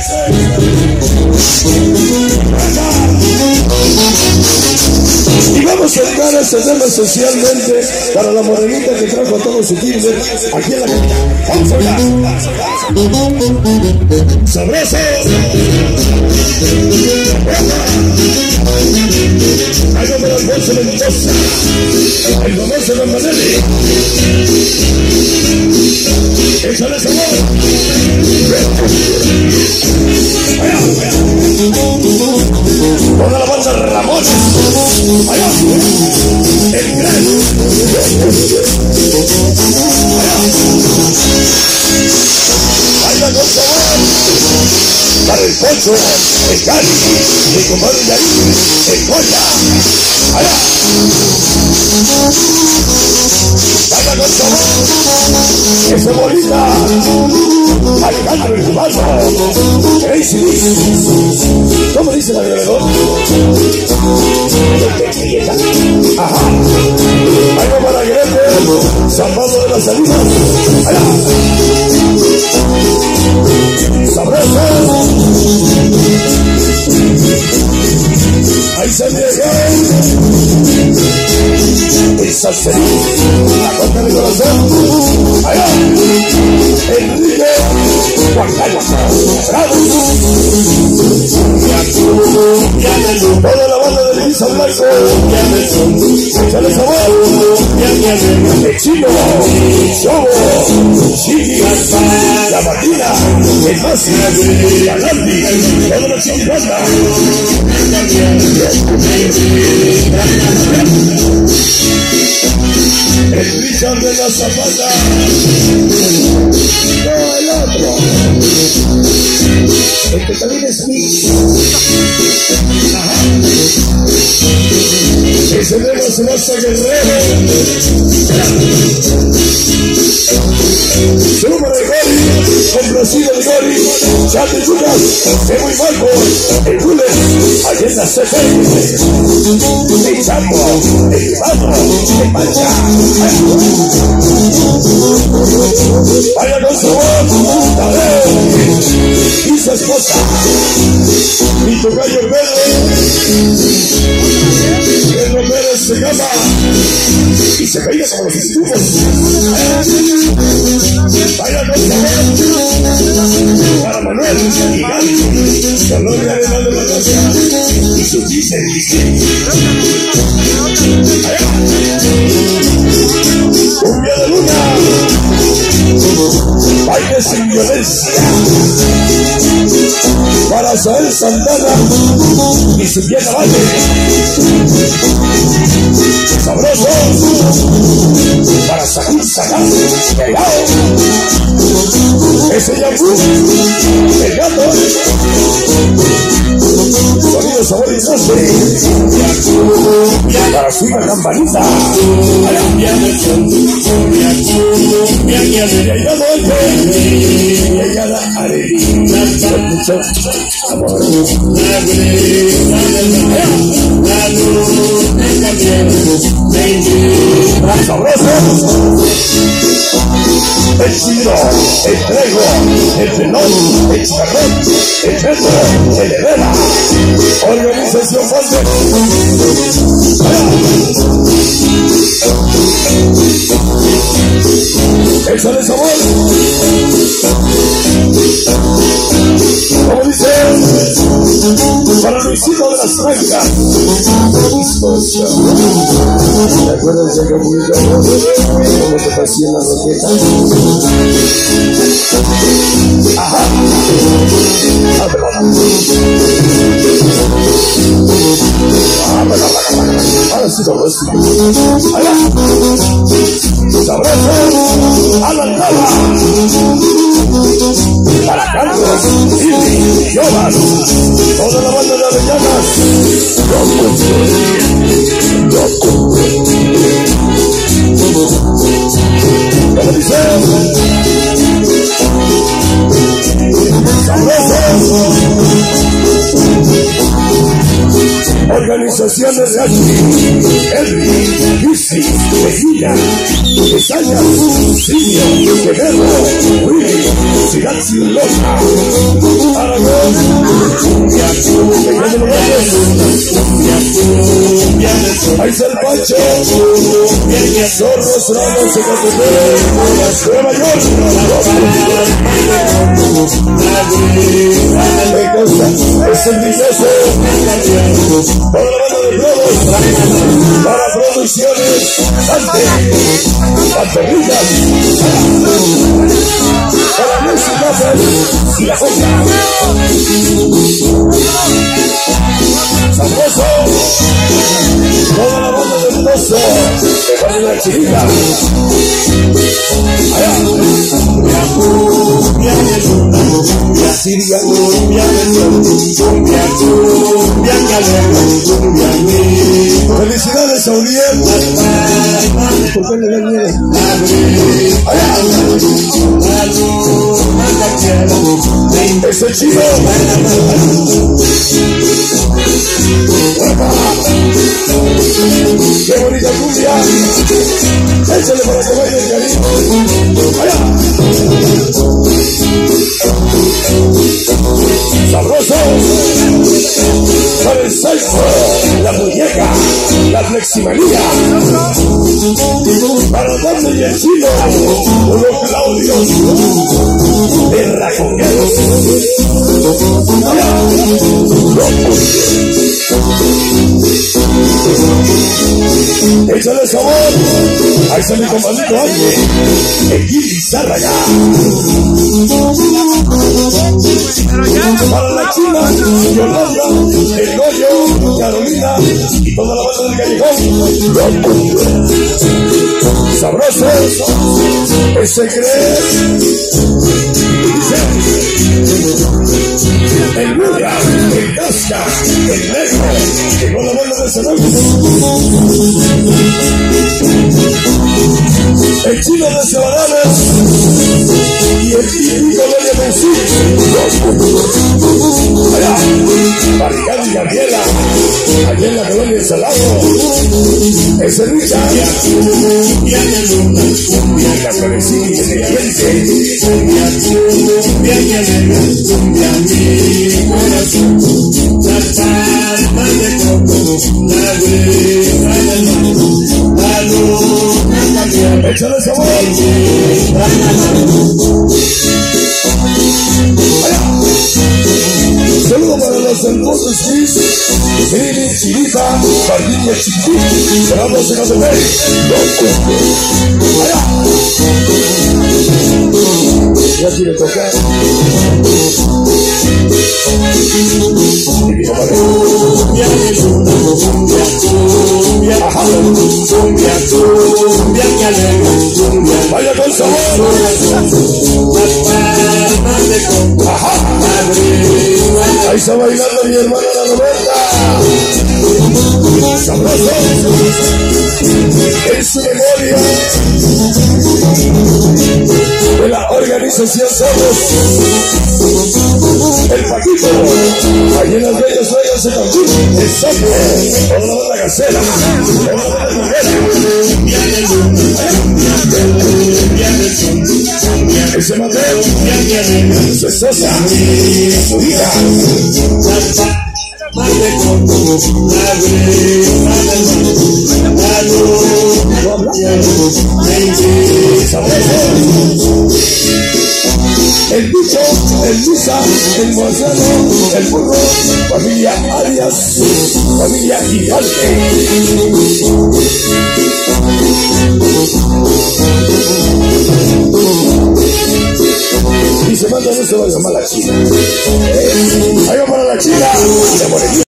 Y vamos a dedicar este tema especialmente para la morenita que trajo a todo su kinder aquí en la capital. Vamos a bailar. Sabroso. Ahí va para el bolso Mendoza. El famoso Don Manelli. Mi compadre Yair, Goya. Allá. Baila con sabor. Esa bolita. Alejandro el Cubano. Crazy. ¿Cómo dice la agregador? Ajá. Va para Grete, San Pablo de las Salinas. Allá. La coca de corazón. Allá. Enrique. Juan Carlos. Bravo. Toda la banda de Luisa Blanco. Échale sabor. El chino. Chobo. La Martina. El. La. Toda la chingada. El Richard de la Zapata. No, el otro. El que también es. Ajá. Ese tema se va a guerrero. Súper de Gori, complacido de Gori, Chat de Chucas, Emo y Marco, el Gule, allá en la CP, el el Pancha. Vaya con su voz, Tadeo, y su esposa, y tu gallo verde, que no se y se veía como los estufos. Vaya con su voz, para Manuel Gaby, Colonia de la y su dice, Cumbia vieja baile, sabroso, para Sajid Sagan, pegado, ese Yangú, campanita, ahí la. Sabroso. El el el pelón, el charrón, el perro, el organización fuerte. ¿Te acuerdas de Acapulco? ¿Cómo te pasé en la roqueta? Ajá. Para Carlos, Silvi, Yobas, toda la banda de Avellanas. Organizaciones de H, Henry, Lucy, Mejía, Esaya, Simio, Guerrero, Ahí está el Pancho, es el Villoso, para la banda de Globos, para ante, ante para música. Y la. Sabroso. Toda la. De la Chirita. Allá. Siria. Felicidades a Uriel. ¿Por qué le da Allá. Ese chido. ¡Qué bonita cumbia! ¡Échale para que baile el! ¡Allá! ¡Sabroso! Para el salso, la muñeca, la fleximanía. Darle y sabor. Ahí está mi compadrito Ángel. El Gili. Para la China, Yolanda, El Goyo, Carolina y toda la banda del callejón. Sabroso. Ese cree. El Buda, el Casca, el Negro, llegó la bola de Cervantes. El chino de Cebadales y el típico de Messi. Allá, Barricada y Gabriela, la colonia del Salado. Ese Lucha y la. Échale sabor. Para los hermosos Kiss, Miri, Chirita, Pardilla Chiquití, Cerrando Zacatepec, Allá. Ya quiere tocar. Y mi compadre. Ajá. Vaya con sabor. Ajá. Está bailando mi hermana la Roberta. Sabroso. En su memoria. De la organización Somos. El Paquito. Ahí en las bellas playas de Cancún. El Sapo. Toda la gacela. Toda la mujer. Ese Mateo. Su esposa. Su hija. No habla. Sabroso. El bicho, el Luisa, el Marcelo, el burro, familia Arias, familia Gigante. No se va a llamar la China. Ahí va para la China. Y la.